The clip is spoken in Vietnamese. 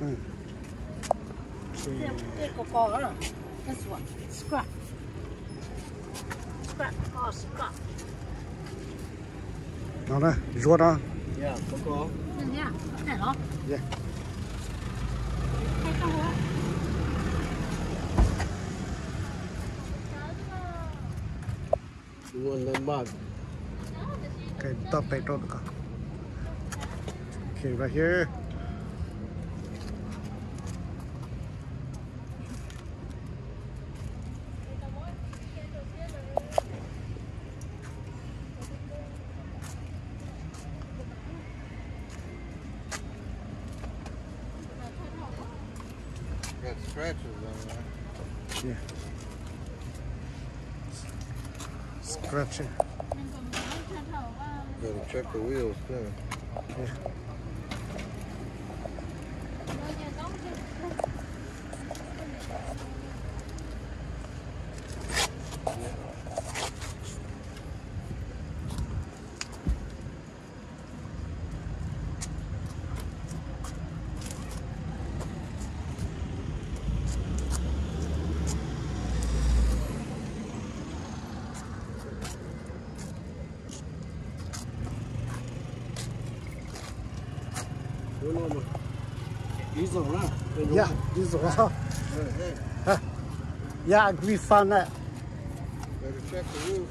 嗯。这这个高了，这是 scrap。scrap 哦 scrap。nào đây ruột đó dạ có có 这样，看了。 yeah. 开上火。 nguồn lên bạc cái tập petrol cả okay right here scratches on there yeah. Scratching. Gotta check the wheels too. Yeah. Yeah this is all hey, hey, yeah we found that. Better check the roof